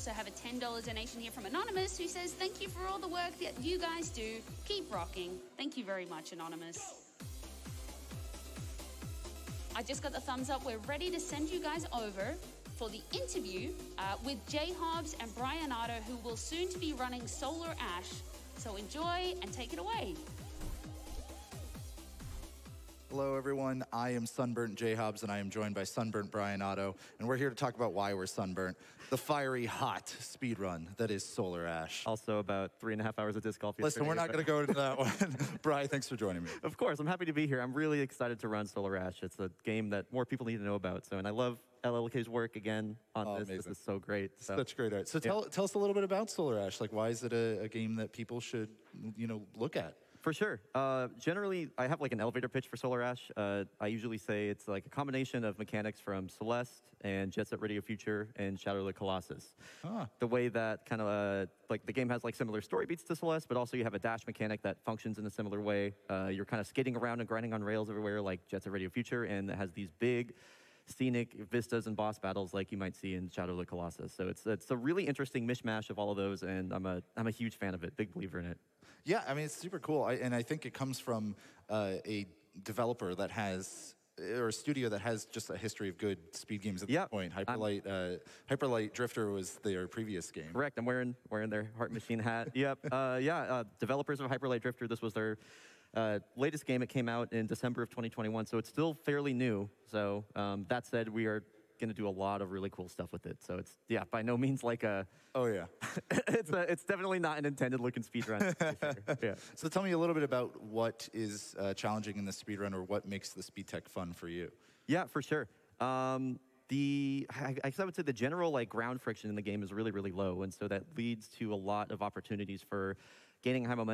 Also have a $10 donation here from Anonymous who says, Thank you for all the work that you guys do. Keep rocking. Thank you very much, Anonymous. I just got the thumbs up. We're ready to send you guys over for the interview uh, with Jay Hobbs and Brian Otto, who will soon to be running Solar Ash. So enjoy and take it away. Hello, everyone. I am Sunburnt J Hobbs, and I am joined by Sunburnt Brian Otto, and we're here to talk about why we're sunburnt. The fiery, hot speed run that is Solar Ash. Also, about three and a half hours of disc golf. Listen, we're not going to go into that one. Brian, thanks for joining me. Of course, I'm happy to be here. I'm really excited to run Solar Ash. It's a game that more people need to know about. So, and I love LLK's work again on Oh, this. amazing. This is so great. So, Such great art. So tell, tell us a little bit about Solar Ash. Like, why is it a, a game that people should, you know, look at? For sure. Uh, generally, I have like an elevator pitch for Solar Ash. Uh, I usually say it's like a combination of mechanics from Celeste and Jet Set Radio Future and Shadow of the Colossus. Ah. The way that kind of uh, like the game has like similar story beats to Celeste, but also you have a dash mechanic that functions in a similar way. Uh, you're kind of skating around and grinding on rails everywhere like Jet Set Radio Future, and it has these big scenic vistas and boss battles like you might see in Shadow of the Colossus. So it's it's a really interesting mishmash of all of those, and I'm a I'm a huge fan of it, big believer in it. Yeah, I mean, it's super cool. I, and I think it comes from uh, a developer that has, or a studio that has just a history of good speed games at Yeah, this point. Hyperlight, uh, Hyperlight Drifter was their previous game. Correct. I'm wearing wearing their Heart Machine hat. yep. Uh, yeah. Uh, developers of Hyperlight Drifter. This was their uh, latest game. It came out in December of 2021, so it's still fairly new. So um, that said, we are going to do a lot of really cool stuff with it. So it's yeah, by no means like a. Oh, yeah. it's a, it's definitely not an intended looking speed run. sure. Yeah. So tell me a little bit about what is uh, challenging in the speed run or what makes the speed tech fun for you. Yeah, for sure. Um, the I, I guess I would say the general like ground friction in the game is really really low, and so that leads to a lot of opportunities for gaining high momentum.